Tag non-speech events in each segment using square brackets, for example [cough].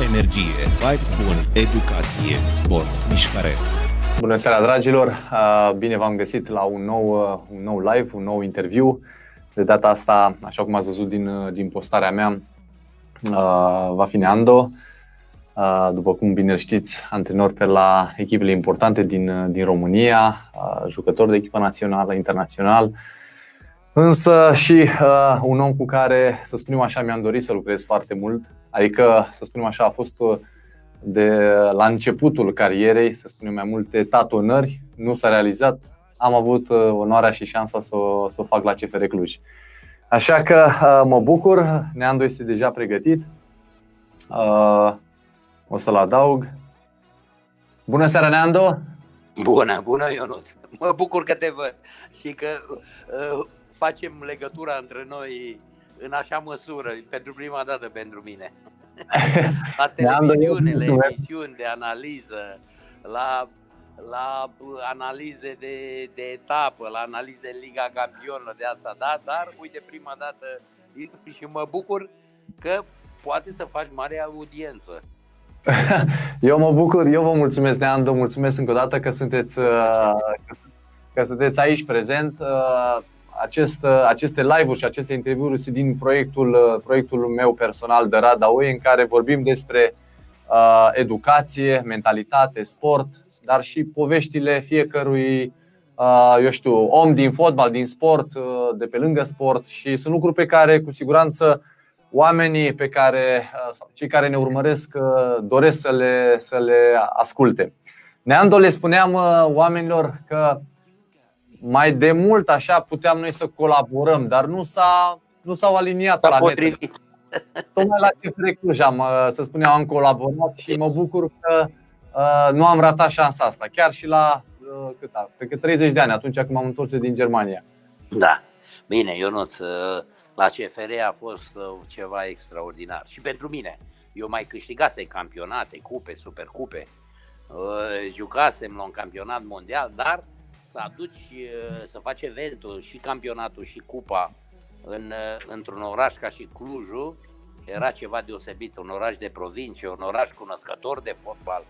energie, vibe bun, educație, sport, mișcare. Bună seara, dragilor! Uh, bine v-am găsit la un nou, uh, un nou live, un nou interviu. De data asta, așa cum ați văzut din, uh, din postarea mea, va fi Neando. După cum bine îl știți, antrenor pe la echipele importante din, din România, jucător de echipă națională, internațional, însă și uh, un om cu care, să spunem așa, mi-am dorit să lucrez foarte mult. Adică, să spunem așa, a fost de la începutul carierei, să spunem mai multe tatonări, nu s-a realizat. Am avut uh, onoarea și șansa să, să o fac la CFR Cluj. Așa că uh, mă bucur, Neandu este deja pregătit. Uh, o să-l adaug. Bună seara, Neandu! Bună, bună, Ionut! Mă bucur că te văd și că uh, facem legătura între noi în așa măsură, pentru prima dată pentru mine. [laughs] La televiziune, la emisiuni de analiză, la, la analize de, de etapă, la analize în Liga Campionilor de asta, da, dar uite prima dată și mă bucur că poate să faci mare audiență. [laughs] Eu mă bucur, eu vă mulțumesc, Neando, mulțumesc încă o dată că sunteți, uh, că sunteți aici prezent. Uh, acest, aceste live-uri și aceste interviuri sunt din proiectul, proiectul meu personal de Rada Oi, în care vorbim despre uh, educație, mentalitate, sport, dar și poveștile fiecărui uh, eu știu, om din fotbal, din sport, uh, de pe lângă sport și sunt lucruri pe care cu siguranță oamenii pe care, uh, sau cei care ne urmăresc uh, doresc să le, să le asculte. Neando le spuneam uh, oamenilor că mai de mult așa puteam noi să colaborăm, dar nu, s-a, nu s-au aliniat la potrivit. [laughs] Tocmai la CFR Cluj am, uh, să spunem, am colaborat și mă bucur că uh, nu am ratat șansa asta, chiar și la uh, cât, pe cât 30 de ani, atunci când m-am întors din Germania. Da, bine, Ionuț, uh, la CFR a fost uh, ceva extraordinar și pentru mine. Eu mai câștigase campionate, cupe, supercupe, jucasem la un campionat mondial, dar să aduci, să faci eventul și campionatul și cupa în, într-un oraș ca și Clujul, era ceva deosebit, un oraș de provincie, un oraș cunoscător de fotbal,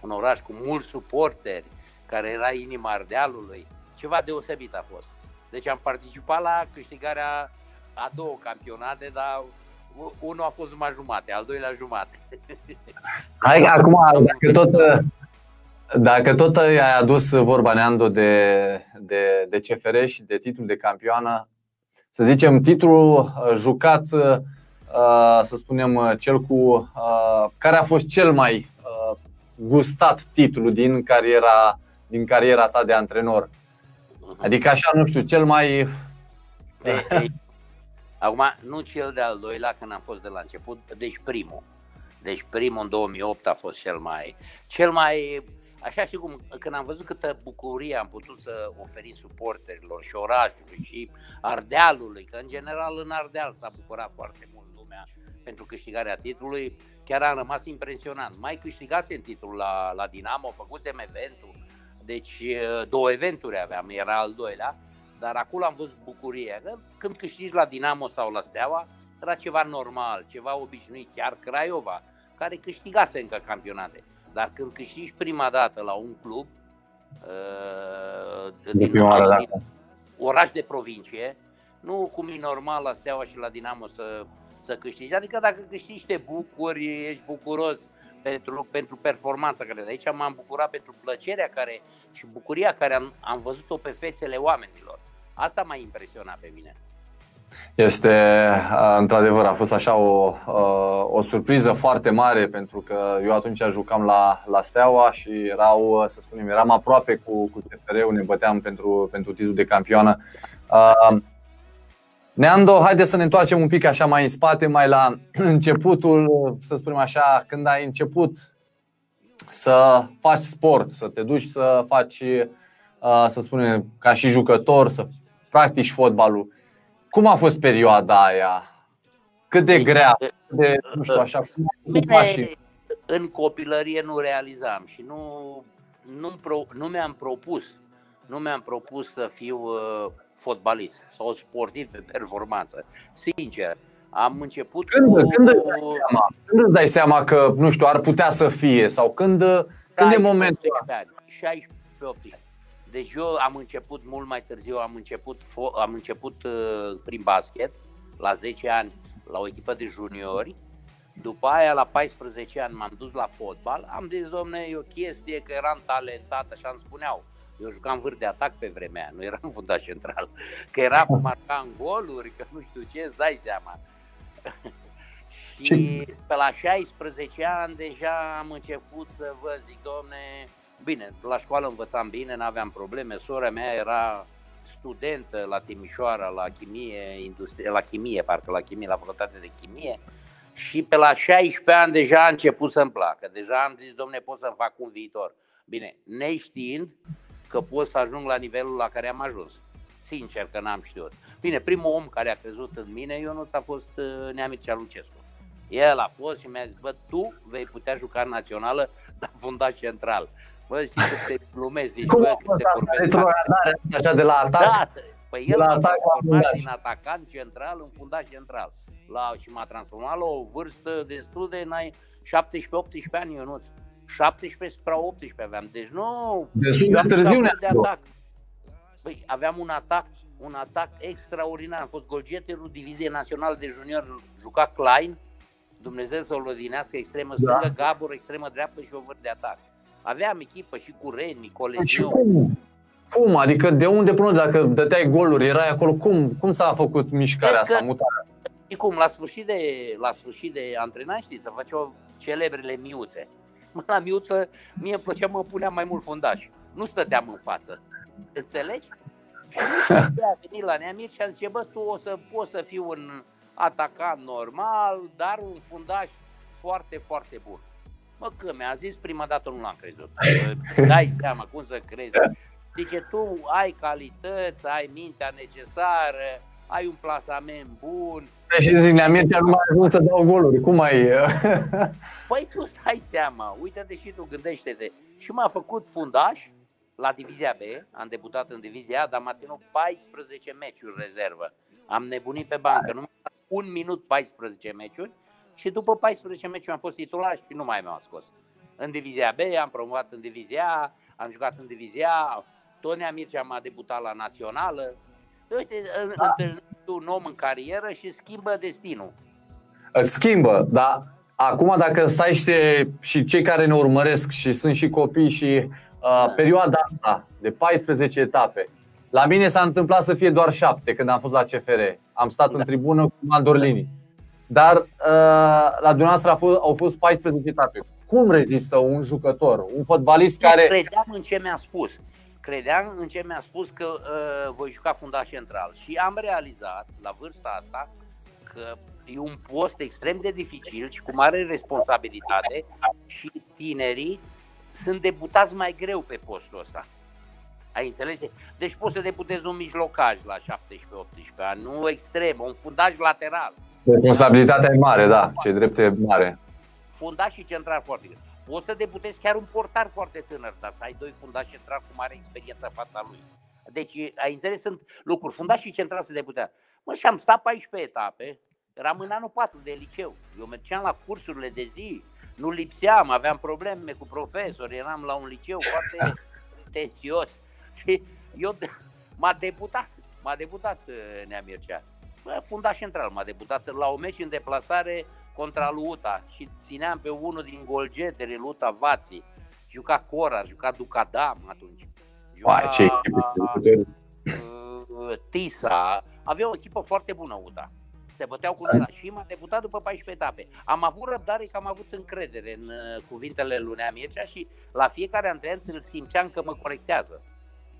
un oraș cu mulți suporteri, care era inima Ardealului, ceva deosebit a fost. Deci am participat la câștigarea a două campionate, dar unul a fost numai jumate, al doilea jumate. Hai, acum, dacă tot, dacă tot ai adus vorba, Neando, de, de, de CFR și de titlul de campioană, să zicem, titlul uh, jucat, uh, să spunem, uh, cel cu. care a fost cel mai gustat titlul din cariera, din cariera ta de antrenor? Adică, așa, nu știu, cel mai. [laughs] De, de, acum, nu cel de-al doilea, când am fost de la început, deci primul. Deci primul în 2008 a fost cel mai, cel mai Așa și cum când am văzut câtă bucurie am putut să oferim suporterilor și orașului și Ardealului, că în general în Ardeal s-a bucurat foarte mult lumea pentru câștigarea titlului, chiar am rămas impresionat. Mai câștigase în titlul la, la Dinamo, făcusem eventul, deci două eventuri aveam, era al doilea, dar acolo am văzut bucurie. Când câștigi la Dinamo sau la Steaua, era ceva normal, ceva obișnuit, chiar Craiova, care câștigase încă campionate. Dar când câștigi prima dată la un club uh, din, prima din oraș de provincie, nu cum e normal la Steaua și la Dinamo să, să câștigi. Adică dacă câștigi te bucuri, ești bucuros pentru, pentru performanța care de aici m-am bucurat pentru plăcerea care și bucuria care am, am văzut-o pe fețele oamenilor. Asta m-a impresionat pe mine. Este, într-adevăr, a fost așa o, o surpriză foarte mare pentru că eu atunci jucam la, la Steaua și erau, să spunem, eram aproape cu, cu TFR-ul, ne băteam pentru, pentru titlul de campioană. Neando, haideți să ne întoarcem un pic așa mai în spate, mai la începutul, să spunem așa, când ai început să faci sport, să te duci să faci, să spunem, ca și jucător, să practici fotbalul. Cum a fost perioada aia? Cât de deci, grea? Cât de, nu știu, așa, cum bine, în copilărie nu realizam și nu, nu, nu mi-am propus nu mi-am propus să fiu uh, fotbalist sau sportiv pe performanță. Sincer, Am început Când, cu... când, îți dai seama, când îți dai seama că, nu știu, ar putea să fie? Sau când, când e momentul 16 18 Deci eu am început mult mai târziu, am început, fo- am început uh, prin basket, la 10 ani, la o echipă de juniori. După aia, la 14 ani, m-am dus la fotbal. Am zis, domne, e o chestie că eram talentat, așa îmi spuneau. Eu jucam vârf de atac pe vremea aia, nu eram [laughs] fundaș central. Că era cu marca în goluri, că nu știu ce, îți dai seama. și pe la 16 ani deja am început să vă zic, domne, bine, la școală învățam bine, nu aveam probleme, sora mea era studentă la Timișoara, la chimie, industrie, la chimie, parcă la chimie, la facultate de chimie, și pe la 16 ani deja a început să-mi placă. Deja am zis, domne, pot să-mi fac un viitor. Bine, neștiind că pot să ajung la nivelul la care am ajuns. Sincer că n-am știut. Bine, primul om care a crezut în mine, Ionuț, a fost uh, Neamicea Lucescu. El a fost și mi-a zis, bă, tu vei putea juca națională la fundaș central. Bă, și să te glumezi, zici, Cum bă, a că fost te asta, vorbesc. retrogradarea asta așa de la atac? Da, păi el la m-a atac la transformat fundaș. din atacant central în fundaș central. La, și m-a transformat la o vârstă destul de înainte, 17-18 ani, Ionuț. 17 spre 18 aveam. Deci nu... Destul de eu am târziu jucat ne de atac. Păi, aveam un atac, un atac extraordinar. Am fost golgeterul Diviziei Naționale de Junior, juca Klein, Dumnezeu să-l odinească, extremă Da. stângă, Gabor, extremă dreaptă și o vârf de atac. Aveam echipă și cu Reni, Și Nicolescu. cum? Cum? Adică de unde până unde? Dacă dăteai goluri, erai acolo, cum, cum s-a făcut mișcarea Cred că- asta, mutarea? Și cum, la sfârșit de, la sfârșit de antrenaj, știi, să făceau celebrele miuțe. [laughs] Mă, la miuță, mie îmi plăcea, mă puneam mai mult fundaș. Nu stăteam în față. Înțelegi? Și [laughs] a venit la Neamir și a zis, bă, tu o să poți să fii un atacant normal, dar un fundaș foarte, foarte bun. Mă, că mi-a zis, prima dată nu l-am crezut. Bă, Dai seama, cum să crezi. Zice, tu ai calități, ai mintea necesară, ai un plasament bun, Și zic, Neamircea nu mai ajuns să dau goluri. Cum ai... [laughs] Păi tu stai seama, uite-te și tu, gândește-te. Și m-a făcut fundaș la Divizia B, am debutat în Divizia A, dar m-a ținut 14 meciuri rezervă. Am nebunit pe bancă, nu mi-a dat un minut 14 meciuri și după 14 meciuri am fost titular și nu mai m-au scos. În Divizia B am promovat în Divizia A, am jucat în Divizia A, Tonia Mircea m-a debutat la Națională. Uite, în- întâlnești un om în carieră și schimbă destinul. Îți schimbă, dar acum dacă stai și, te, și cei care ne urmăresc și sunt și copii și uh, perioada asta de 14 etape, la mine s-a întâmplat să fie doar 7 când am fost la CFR. Am stat în tribună cu Mandorlini. Dar uh, la dumneavoastră au fost, au fost 14 etape. Cum rezistă un jucător, un fotbalist Eu care... credeam în ce mi-a spus. Credeam în ce mi-a spus că uh, voi juca fundaș central și am realizat la vârsta asta că e un post extrem de dificil și cu mare responsabilitate și tinerii sunt debutați mai greu pe postul ăsta. Ai înțeles? Deci poți să debutezi un mijlocaj la 17-18 ani, nu extrem, un fundaș lateral. Responsabilitatea e mare, da, ce drept e mare. fundaș și central foarte greu. Poți să debutezi chiar un portar foarte tânăr, dar să ai doi fundași central cu mare experiență în fața lui. Deci, ai înțeles, sunt lucruri. Fundaș și central se debutează. Mă, și am stat 14 etape, eram în anul 4 de liceu. Eu mergeam la cursurile de zi, nu lipseam, aveam probleme cu profesori, eram la un liceu foarte [laughs] tențios. Și eu m-a debutat, m-a debutat uh, Nea Mircea. Bă, fundaș central, m-a debutat la o meci în deplasare contra lui Uta și țineam pe unul din golgetele lui Uta Vații. Juca Cora, juca Ducadam atunci. Juca, Uai, ce echipă! uh, Tisa. Avea o echipă foarte bună Uta. Se băteau cu noi la și m-a debutat după 14 etape. Am avut răbdare că am avut încredere în uh, cuvintele lui Nea Mircea și la fiecare antrenament îl simțeam că mă corectează.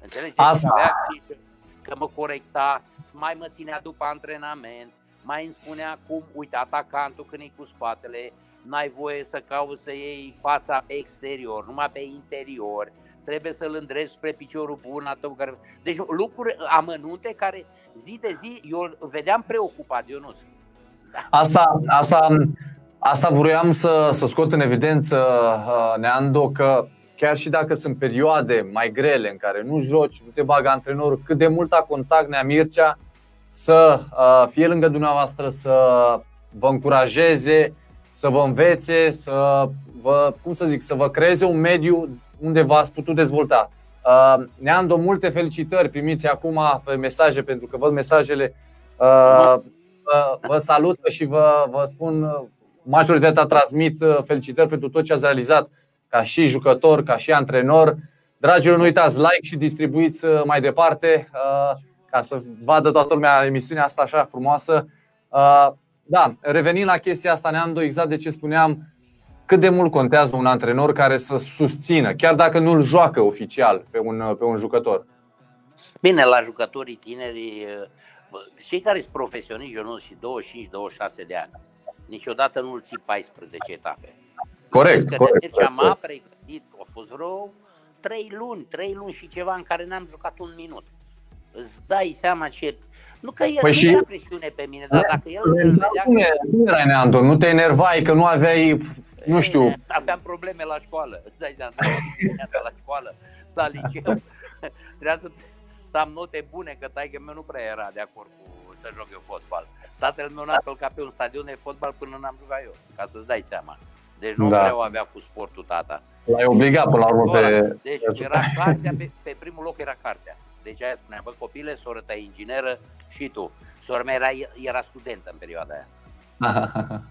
Înțelegeți? Asta. Avea grijă Că mă corecta, mai mă ținea după antrenament, mai îmi spunea cum, uite, atacantul când e cu spatele, n-ai voie să cauți să iei fața pe exterior, numai pe interior, trebuie să-l îndrezi spre piciorul bun a tău. Care... Deci lucruri amănunte care zi de zi eu îl vedeam preocupat, Ionuț. Asta, asta, asta vroiam să, să scot în evidență, uh, Neando, că chiar și dacă sunt perioade mai grele în care nu joci, nu te bagă antrenorul, cât de mult a contact Nea Mircea să uh, fie lângă dumneavoastră, să vă încurajeze, să vă învețe, să vă, cum să zic, să vă creeze un mediu unde v-ați putut dezvolta. Uh, Neando, multe felicitări primiți acum pe mesaje, pentru că văd mesajele. Uh, vă, vă salută și vă, vă spun, majoritatea transmit uh, felicitări pentru tot ce ați realizat ca și jucător, ca și antrenor. Dragilor, nu uitați like și distribuiți uh, mai departe uh, ca să vadă toată lumea emisiunea asta așa frumoasă. Da, revenind la chestia asta, Neando, exact de ce spuneam, cât de mult contează un antrenor care să susțină, chiar dacă nu-l joacă oficial pe un, pe un jucător? Bine, la jucătorii tineri, cei care sunt profesioniști, eu nu și 25-26 de ani, niciodată nu-l ții 14 etape. Corect, că corect. Mergeam corect. pregătit, a fost vreo 3 luni, 3 luni și ceva în care n-am jucat un minut. Îți dai seama ce nu că el păi și... era presiune pe mine, dar dacă el îl vedea... Cum, cum erai, Neando? Nu te enervai că nu aveai, nu știu... Aveam probleme la școală, îți dai seama, la școală, la liceu. [laughs] Trebuia să, să am note bune, că taică meu nu prea era de acord cu să joc eu fotbal. Tatăl meu n-a călcat pe un stadion de fotbal până n-am jucat eu, ca să-ți dai seama. Deci nu da. prea o avea cu sportul tata. L-ai obligat până la urmă pe... Deci era cartea, pe, pe primul loc era cartea. Deci aia spunea, bă copile, sora ta e ingineră și tu. Sora mea era, era studentă în perioada aia. [laughs]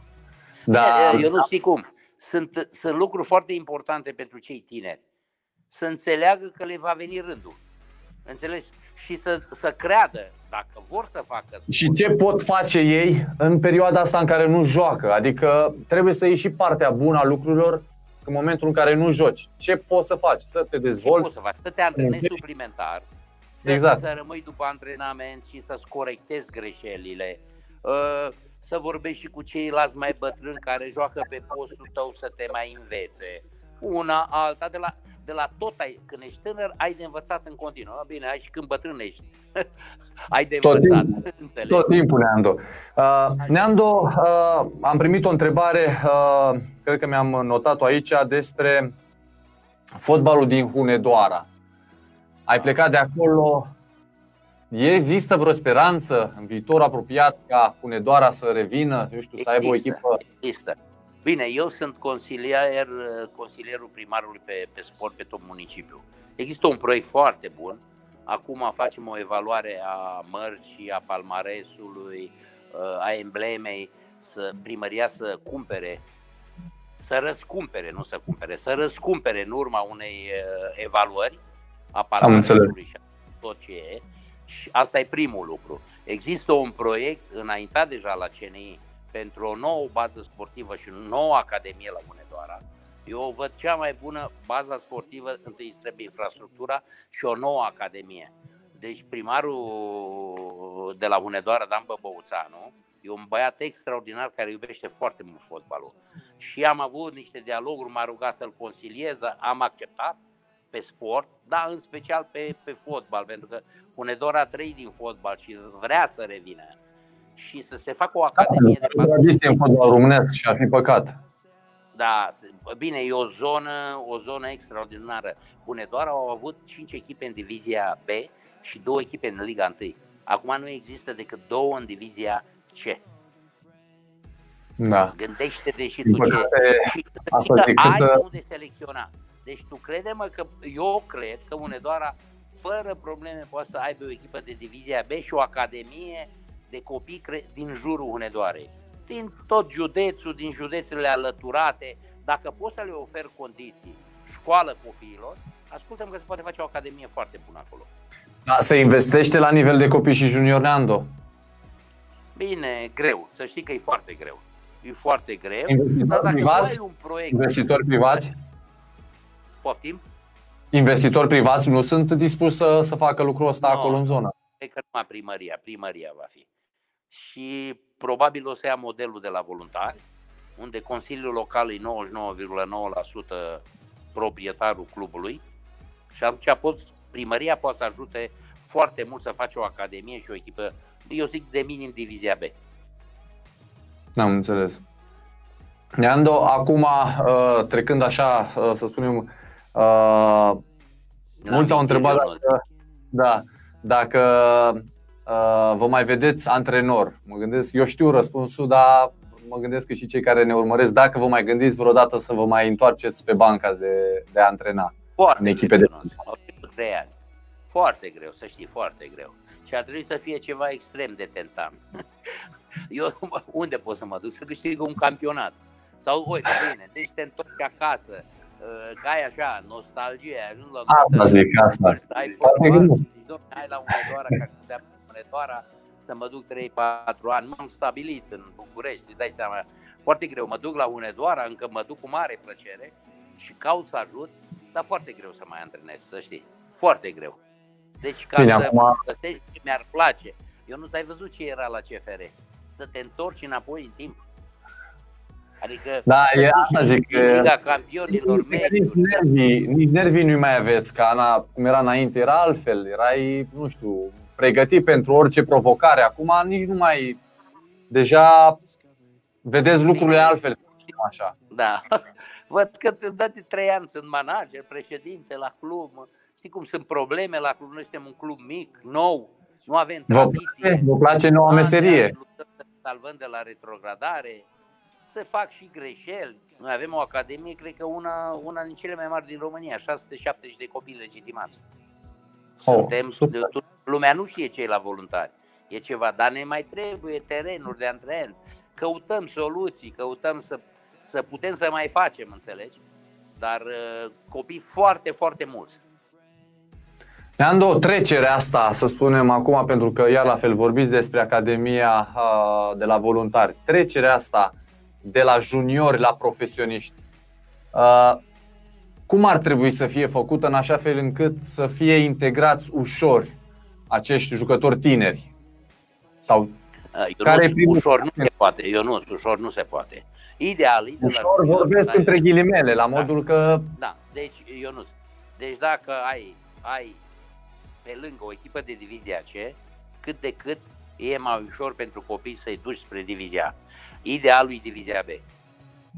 da. Eu nu știu cum. Sunt, sunt lucruri foarte importante pentru cei tineri. Să înțeleagă că le va veni rândul. Înțelegi? Și să, să creadă, dacă vor să facă. Sport. Și ce pot face ei în perioada asta în care nu joacă? Adică trebuie să ieși și partea bună a lucrurilor în momentul în care nu joci. Ce poți să faci? Să te dezvolți? Ce poți să faci? Să te antrenezi suplimentar, să, exact. să rămâi după antrenament și să-ți corectezi greșelile, uh, să vorbești și cu ceilalți mai bătrâni care joacă pe postul tău să te mai învețe. Una, alta, de la, de la tot ai, când ești tânăr, ai de învățat în continuu. Bine, ai și când bătrânești. [laughs] ai de tot învățat. Timp, tot timpul, Neando. Uh, Neando, uh, am primit o întrebare, uh, cred că mi-am notat-o aici, despre fotbalul din Hunedoara. Ai plecat de acolo. Există vreo speranță în viitor apropiat ca Hunedoara să revină, eu știu, să aibă o echipă? Există. Bine, eu sunt consilier, consilierul primarului pe, pe sport pe tot municipiul. Există un proiect foarte bun. Acum facem o evaluare a mărcii, a palmaresului, a emblemei, să primăria să cumpere, să răscumpere, nu să cumpere, să răscumpere în urma unei evaluări a palmaresului și tot ce e. Și asta e primul lucru. Există un proiect înaintat deja la CNI pentru o nouă bază sportivă și o nouă academie la Hunedoara. Eu o văd cea mai bună baza sportivă, întâi îți trebuie infrastructura și o nouă academie. Deci primarul de la Hunedoara, Dan Băbăuțanu, e un băiat extraordinar care iubește foarte mult fotbalul. Și am avut niște dialoguri, m-a rugat să-l consiliez, am acceptat pe sport, dar în special pe, pe fotbal, pentru că Hunedoara a trăit din fotbal și vrea să revină și să se facă o academie da, de tradiție în fotbal românesc și ar fi păcat. Da, bine, e o zonă, o zonă extraordinară. doar au avut 5 echipe în divizia B și două echipe în Liga 1. Acum nu există decât două în divizia C. Da. Gândește-te și tu ce. Și asta că ai de unde selecționa. Deci tu crede-mă că eu cred că Unedoara fără probleme poate să aibă o echipă de divizia B și o academie de copii din jurul Hunedoarei. Din tot județul, din județele alăturate, dacă poți să le ofer condiții, școală copiilor, ascultăm că se poate face o academie foarte bună acolo. Da, se investește la nivel de copii și junior Neando? Bine, greu. Să știi că e foarte greu. E foarte greu. Investitori privați? un proiect, Investitori privați? Poftim? Investitori privați nu sunt dispuși să, să facă lucrul ăsta no, acolo în zonă? Cred că numai primăria. Primăria va fi și probabil o să ia modelul de la voluntari, unde Consiliul Local e 99,9% proprietarul clubului și atunci poți, primăria poate să ajute foarte mult să faci o academie și o echipă, eu zic de minim divizia B. Am înțeles. Neando, acum uh, trecând așa, uh, să spunem, uh, mulți au întrebat dacă, da, dacă uh, vă mai vedeți antrenor? Mă gândesc, eu știu răspunsul, dar mă gândesc că și cei care ne urmăresc, dacă vă mai gândiți vreodată să vă mai întoarceți pe banca de, de antrenat Foarte în echipe de trei ani. Foarte greu, să știi, foarte greu. Și ar trebui să fie ceva extrem de tentant. [laughs] Eu unde pot să mă duc? Să câștig un campionat. Sau, uite, bine, deci te întorci acasă, uh, că ai așa, nostalgie, ajungi la Asta zic, asta. Ai ai la Unedoara, ca să Unedoara, să mă duc 3-4 ani. M-am stabilit în București, îți dai seama. Foarte greu, mă duc la Unedoara, încă mă duc cu mare plăcere și caut să ajut, dar foarte greu să mai antrenez, să știi. Foarte greu. Deci ca Bine, să acum... găsești mi-ar place. Eu nu ți-ai văzut ce era la CFR. Să te întorci înapoi în timp. Adică da, e asta zic. Liga campionilor nici nervii, nici nervii nu mai aveți, ca Ana, cum era înainte, era altfel. Erai, nu știu, pregătit pentru orice provocare. Acum nici nu mai... Deja vedeți lucrurile altfel, așa. Da. [laughs] Văd că de trei ani sunt manager, președinte la club. Știi cum sunt probleme la club? Noi suntem un club mic, nou, nu avem tradiție. Vă place noua meserie. Salvând de la retrogradare, se fac și greșeli. Noi avem o academie, cred că una, una din cele mai mari din România, 670 de copii legitimați. Oh, Suntem, super. lumea nu știe ce e la voluntari. E ceva, dar ne mai trebuie terenuri de antrenament. Căutăm soluții, căutăm să, să putem să mai facem, înțelegi? Dar uh, copii foarte, foarte mulți. Neando, trecerea asta, să spunem acum, pentru că iar la fel vorbiți despre Academia uh, de la voluntari, trecerea asta de la juniori la profesioniști, uh, cum ar trebui să fie făcută în așa fel încât să fie integrați ușor acești jucători tineri? Sau eu care nu, primul ușor nu se poate. Eu nu, ușor nu se poate. Ideal, ideal ușor vorbesc între ghilimele, la da. modul da. că Da, deci eu nu. Deci dacă ai ai pe lângă o echipă de divizia C, cât de cât e mai ușor pentru copii să-i duci spre divizia Idealul e divizia B.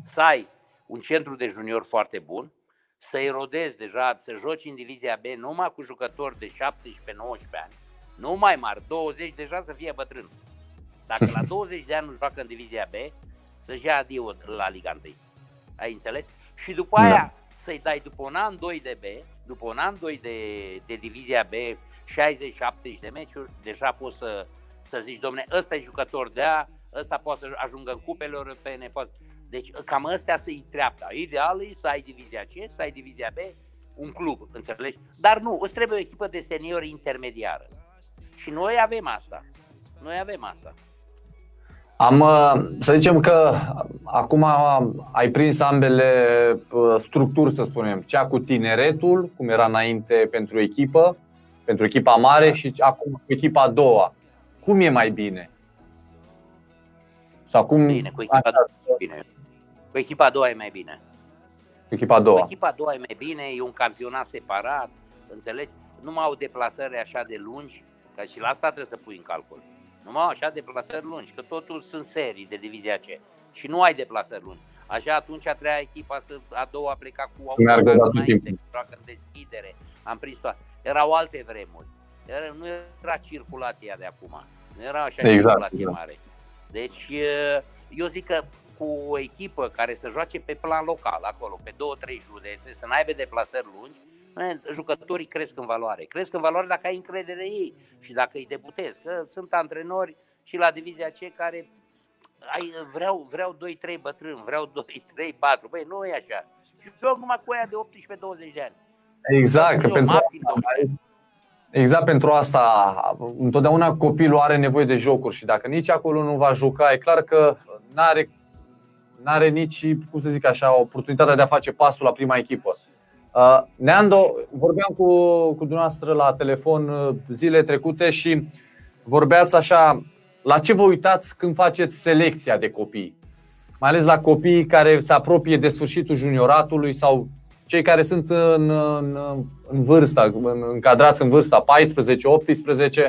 Să ai un centru de junior foarte bun, să-i rodezi deja, să joci în divizia B numai cu jucători de 17-19 ani, nu mai mari, 20 deja să fie bătrân. Dacă la [laughs] 20 de ani nu joacă în divizia B, să-și ia adio la Liga 1. Ai înțeles? Și după aia da. să-i dai după un an 2 de B, după un an 2 de, de divizia B, 60-70 de meciuri, deja poți să, să zici, domne, ăsta e jucător de A, ăsta poate să ajungă în cupele europene. Poate... Deci cam ăstea să-i treapta. Ideal e să ai divizia C, să ai divizia B, un club, înțelegi? Dar nu, îți trebuie o echipă de seniori intermediară. Și noi avem asta. Noi avem asta. Am, uh, să zicem că acum ai prins ambele uh, structuri, să spunem, cea cu tineretul, cum era înainte pentru echipă, pentru echipa mare și acum cu echipa a doua. Cum e mai bine? Sau cum... Bine, cu echipa a doua e bine. Cu echipa a doua e mai bine. Cu echipa a doua. Cu echipa a doua e mai bine, e un campionat separat, înțelegi? Nu mai au deplasări așa de lungi, ca și la asta trebuie să pui în calcul. Nu mai au așa deplasări lungi, că totul sunt serii de divizia C. Și nu ai deplasări lungi. Așa atunci a treia echipa să, a doua pleca cu autocarul înainte, în deschidere. Am prins toate. Erau alte vremuri. Era, nu era circulația de acum. Nu era așa exact, circulație exact. mare. Deci, eu zic că cu o echipă care să joace pe plan local, acolo, pe două, trei județe, să n-aibă deplasări lungi, jucătorii cresc în valoare. Cresc în valoare dacă ai încredere ei și dacă îi debutezi. Că sunt antrenori și la divizia C care ai, vreau, vreau 2-3 bătrâni, vreau 2-3, 4. Băi, nu e așa. Și joc numai cu aia de 18-20 de ani. Exact, că pentru, Exact pentru asta, întotdeauna copilul are nevoie de jocuri și dacă nici acolo nu va juca, e clar că nu are n-are nici, cum să zic așa, oportunitatea de a face pasul la prima echipă. Uh, Neando, vorbeam cu, cu dumneavoastră la telefon uh, zile trecute și vorbeați așa, la ce vă uitați când faceți selecția de copii? Mai ales la copiii care se apropie de sfârșitul junioratului sau cei care sunt în, în, în vârsta, în, încadrați în vârsta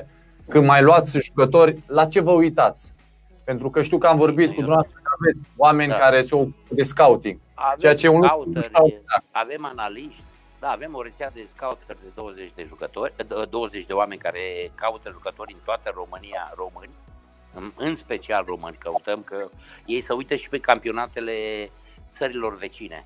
14-18, când mai luați jucători, la ce vă uitați? Pentru că știu că am vorbit cu dumneavoastră că aveți oameni da. care se ocupă de scouting. Avem ceea ce un avem analiști, Da, avem o rețea de scouter de 20 de jucători, 20 de oameni care caută jucători în toată România români, în, în special români căutăm, că ei se uită și pe campionatele țărilor vecine.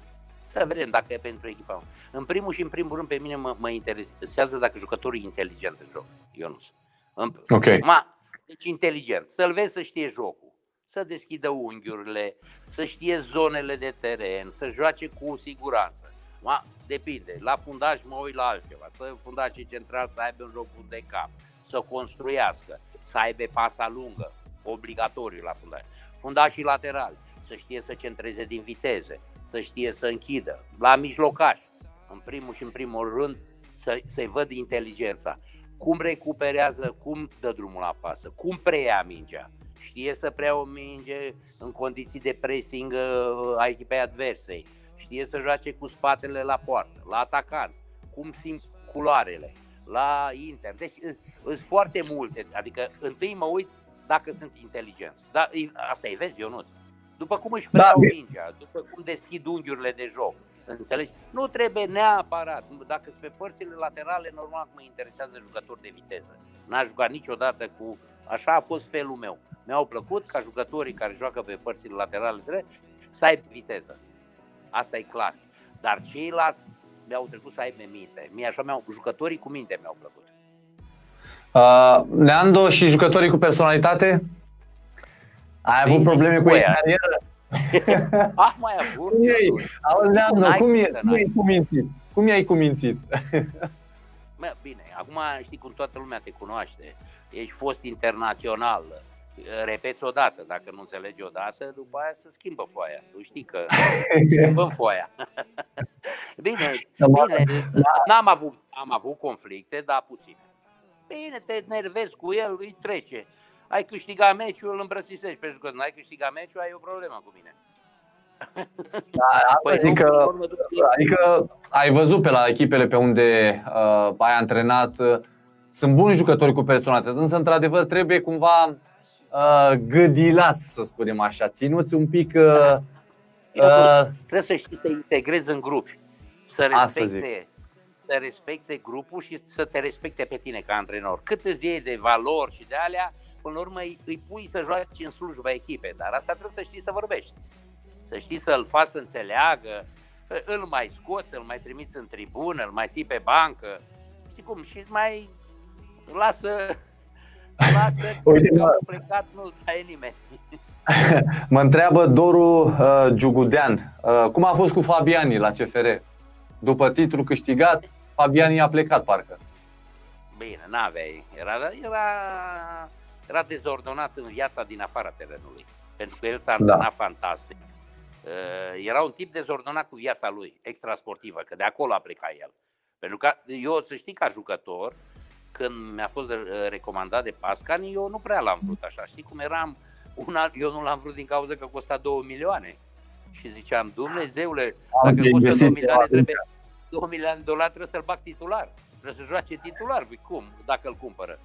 Să vedem dacă e pentru echipa. În primul și în primul rând pe mine mă, mă interesează dacă jucătorul e inteligent în joc. Eu nu sunt. Ok. Ma, deci inteligent. Să-l vezi să știe jocul să deschidă unghiurile, să știe zonele de teren, să joace cu siguranță. Ma, depinde. La fundaj mă uit la altceva. Să fundașii central să aibă un joc de cap, să construiască, să aibă pasa lungă, obligatoriu la fundaj. Fundașii laterali, să știe să centreze din viteze, să știe să închidă. La mijlocaș, în primul și în primul rând, să, să-i văd inteligența. Cum recuperează, cum dă drumul la pasă, cum preia mingea, știe să preia o minge în condiții de pressing uh, a echipei adversei, știe să joace cu spatele la poartă, la atacanți, cum simt culoarele, la Inter. Deci sunt foarte multe, adică întâi mă uit dacă sunt inteligenți. Da, asta e, vezi, Ionuț? După cum își da, preiau da. mingea, după cum deschid unghiurile de joc, Înțelegi? Nu trebuie neapărat. Dacă sunt pe părțile laterale, normal mă interesează jucători de viteză. N-aș jucat niciodată cu... Așa a fost felul meu. Mi-au plăcut ca jucătorii care joacă pe părțile laterale să aibă viteză. Asta e clar. Dar ceilalți mi-au trecut să aibă minte. Mie așa mi-au, jucătorii cu minte mi-au plăcut. Uh, Leandro și jucătorii cu personalitate? Ai avut probleme cu ei în carieră? [laughs] ah, mai avut. Cum e? Auzi, Leandro, cum, e, cum e cumințit? Cum i-ai cumințit? Mă, bine, acum știi cum toată lumea te cunoaște. Ești fost internațional, repeți odată, dacă nu înțelegi odată, după aia se schimbă foaia. Tu știi că schimbăm foaia. [laughs] bine, bine, n-am avut, am avut conflicte, dar puține. Bine, te nervezi cu el, îi trece. Ai câștigat meciul, îl îmbrățișești pe jucător. N-ai câștigat meciul, ai o problemă cu mine. Da, [laughs] asta păi adică, adică ai văzut pe la echipele pe unde uh, ai antrenat, uh, sunt buni jucători cu personalitate, însă într-adevăr trebuie cumva uh, gâdilați, să spunem așa, ținuți un pic... Uh, uh, trebuie să știi să integrezi în grup, să respecte, să respecte grupul și să te respecte pe tine ca antrenor. Cât îți iei de valori și de alea, până la urmă îi pui să joace în slujba echipei, dar asta trebuie să știi să vorbești. Să știi să-l faci să înțeleagă, îl mai scoți, îl mai trimiți în tribună, îl mai ții pe bancă, știi cum, și mai lasă [laughs] Lasă Uite, că au plecat, nu e nimeni. [laughs] mă întreabă Doru uh, Giugudean, uh, cum a fost cu Fabiani la CFR? După titlul câștigat, Fabiani a plecat parcă. Bine, n-aveai. Era, era, era dezordonat în viața din afara terenului. Pentru că el s-a da. fantastic. Uh, era un tip dezordonat cu viața lui, extrasportivă, că de acolo a plecat el. Pentru că eu, să știi, ca jucător, când mi-a fost recomandat de Pascani, eu nu prea l-am vrut așa. Știi cum eram? Una, eu nu l-am vrut din cauza că costa 2 milioane. Și ziceam, Dumnezeule, dacă costă 2 milioane, trebuie, 2 milioane de dolari trebuie să-l bag titular. Trebuie să joace titular. Păi cum, dacă îl cumpără?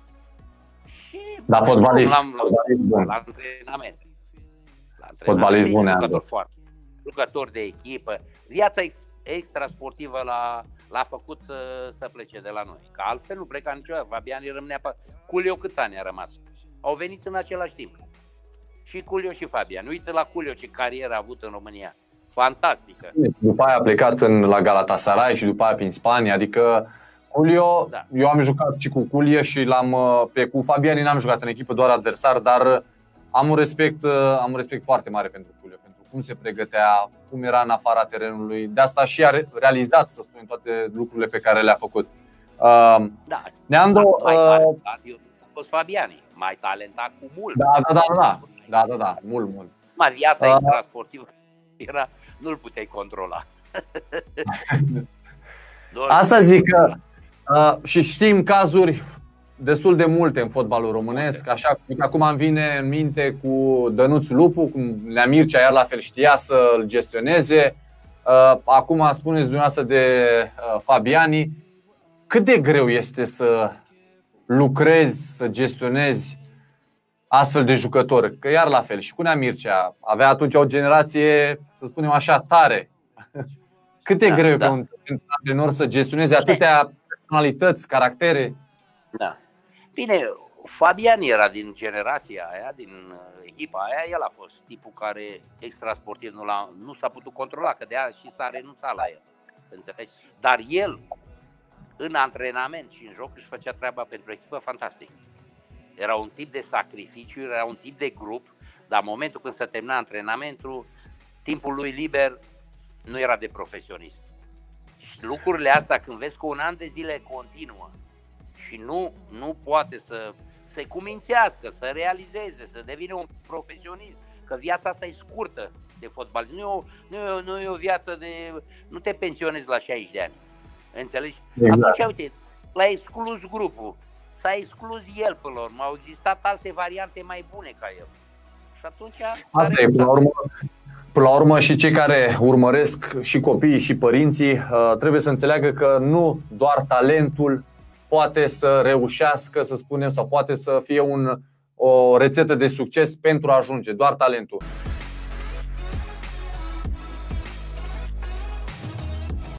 Și da, fotbalist. L-am, la, la antrenament. La antrenament. Fotbalist bun, jucător foarte. Jucător de echipă. Viața extra sportivă la, l-a făcut să, să plece de la noi. Că altfel nu pleca niciodată. Fabian rămânea pe... Culio câți ani a rămas? Au venit în același timp. Și Culio și Fabian. Uite la Culio ce carieră a avut în România. Fantastică. După aia a plecat în, la Galatasaray și după aia prin Spania. Adică Culio, da. eu am jucat și cu Culio și l-am, pe, cu Fabian n-am jucat în echipă, doar adversar, dar am un respect, am un respect foarte mare pentru Culio cum se pregătea, cum era în afara terenului. De asta și a realizat, să spunem, toate lucrurile pe care le-a făcut. Uh, da, Neandro, mai, mai uh, talentat, eu a fost Fabiani, mai talentat cu mult. Da, da, da, da, da, da, da mult, mult. Ma viața uh, extrasportivă era, nu-l puteai controla. [laughs] Asta zic că uh, și știm cazuri destul de multe în fotbalul românesc, așa cum acum îmi vine în minte cu Dănuț Lupu, cum Nea Mircea iar la fel știa să îl gestioneze. Uh, acum spuneți dumneavoastră de uh, Fabiani. Cât de greu este să lucrezi, să gestionezi astfel de jucători? Că iar la fel și cu Nea Mircea avea atunci o generație, să spunem așa, tare. Cât e da, greu da. pentru un antrenor să gestioneze atâtea personalități, caractere? Da. Bine, Fabian era din generația aia, din uh, echipa aia, el a fost tipul care extrasportiv nu, l-a, nu s-a putut controla, că de aia și s-a renunțat la el. Înțelegi? Dar el, în antrenament și în joc, își făcea treaba pentru echipă fantastic. Era un tip de sacrificiu, era un tip de grup, dar în momentul când se termina antrenamentul, timpul lui liber nu era de profesionist. Și lucrurile astea, când vezi că un an de zile continuă și nu, nu poate să se cumințească, să realizeze, să devină un profesionist, că viața asta e scurtă de fotbal. Nu e o, nu e o, nu e o viață de... Nu te pensionezi la 60 de ani. Înțelegi? Exact. Atunci, uite, l-a exclus grupul. S-a exclus el până la urmă. Au existat alte variante mai bune ca el. Și atunci... Asta e, până la urmă, Până la urmă și cei care urmăresc și copiii și părinții uh, trebuie să înțeleagă că nu doar talentul poate să reușească, să spunem, sau poate să fie un, o rețetă de succes pentru a ajunge, doar talentul.